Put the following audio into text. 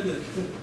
amendment.